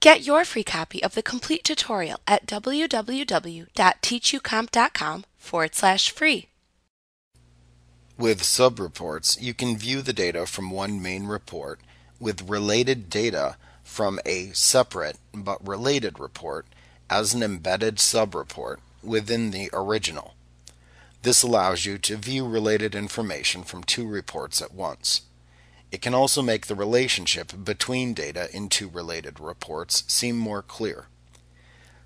Get your free copy of the complete tutorial at www.teachucomp.com forward slash free. With subreports, you can view the data from one main report with related data from a separate but related report as an embedded subreport within the original. This allows you to view related information from two reports at once. It can also make the relationship between data in two related reports seem more clear.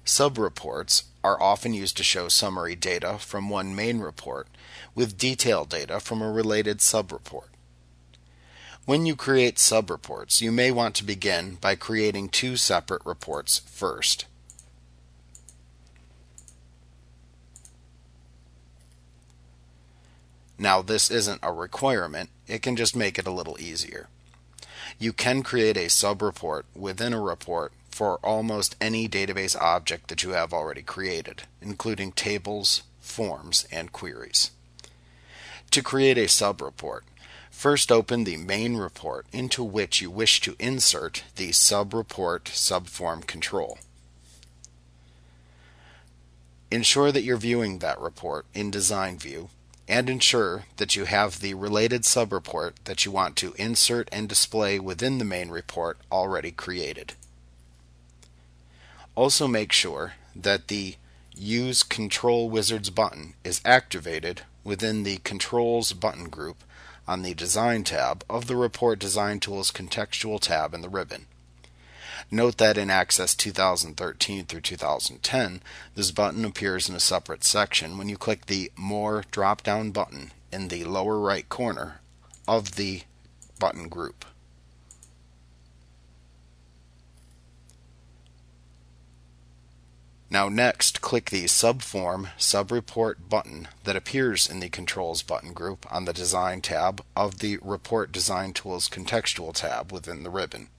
Subreports are often used to show summary data from one main report with detailed data from a related subreport. When you create subreports, you may want to begin by creating two separate reports first. Now, this isn't a requirement, it can just make it a little easier. You can create a subreport within a report for almost any database object that you have already created, including tables, forms, and queries. To create a subreport, first open the main report into which you wish to insert the subreport subform control. Ensure that you're viewing that report in Design View and ensure that you have the related subreport that you want to insert and display within the main report already created. Also make sure that the Use Control Wizards button is activated within the Controls button group on the Design tab of the Report Design Tools contextual tab in the ribbon. Note that in Access 2013 through 2010, this button appears in a separate section when you click the More drop-down button in the lower right corner of the button group. Now next, click the Subform Subreport button that appears in the Controls button group on the Design tab of the Report Design Tools contextual tab within the ribbon.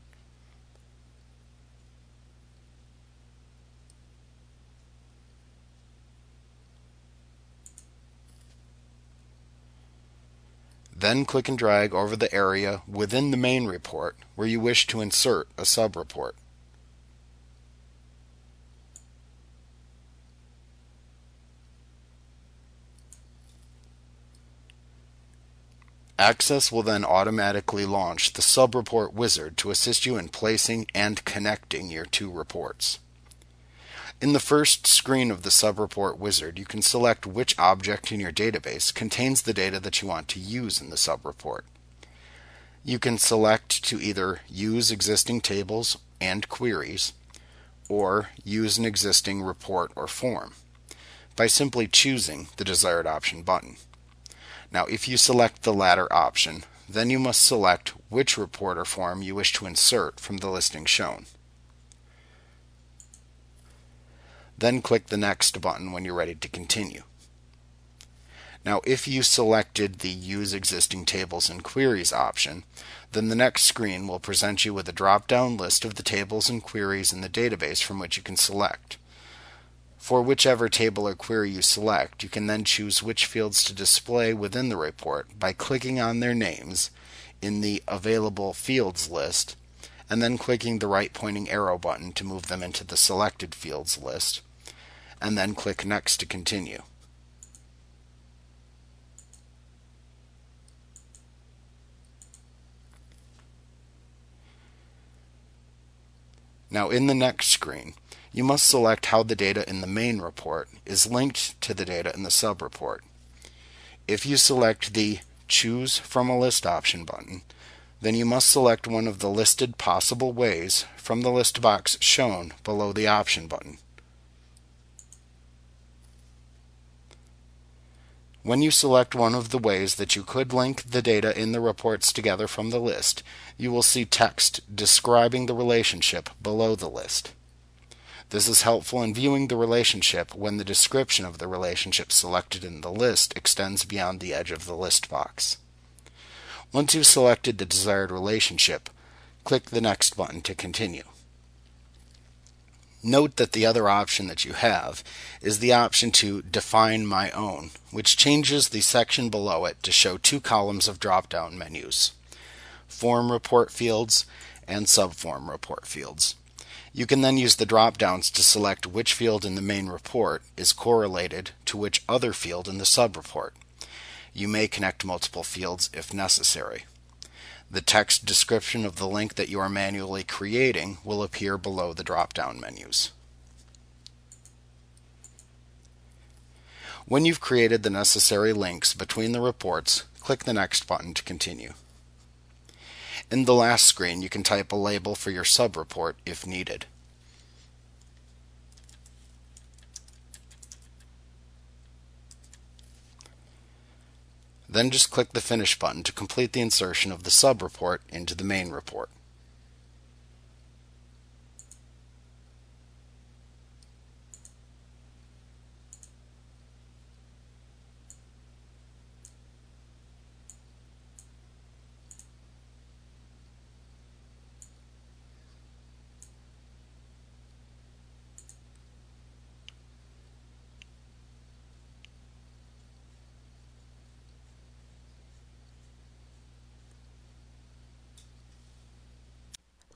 Then click and drag over the area within the main report where you wish to insert a subreport. Access will then automatically launch the subreport wizard to assist you in placing and connecting your two reports. In the first screen of the subreport wizard, you can select which object in your database contains the data that you want to use in the subreport. You can select to either use existing tables and queries or use an existing report or form by simply choosing the desired option button. Now, if you select the latter option, then you must select which report or form you wish to insert from the listing shown. Then click the Next button when you're ready to continue. Now, if you selected the Use Existing Tables and Queries option, then the next screen will present you with a drop-down list of the tables and queries in the database from which you can select. For whichever table or query you select, you can then choose which fields to display within the report by clicking on their names in the Available Fields list and then clicking the right pointing arrow button to move them into the Selected Fields list and then click Next to continue. Now in the next screen, you must select how the data in the main report is linked to the data in the subreport. If you select the Choose from a List option button, then you must select one of the listed possible ways from the list box shown below the option button. When you select one of the ways that you could link the data in the reports together from the list, you will see text describing the relationship below the list. This is helpful in viewing the relationship when the description of the relationship selected in the list extends beyond the edge of the list box. Once you've selected the desired relationship, click the Next button to continue. Note that the other option that you have is the option to Define My Own, which changes the section below it to show two columns of drop-down menus, Form Report fields and Subform Report fields. You can then use the drop downs to select which field in the main report is correlated to which other field in the subreport. You may connect multiple fields if necessary. The text description of the link that you are manually creating will appear below the drop-down menus. When you've created the necessary links between the reports, click the Next button to continue. In the last screen, you can type a label for your subreport if needed. Then just click the Finish button to complete the insertion of the subreport into the main report.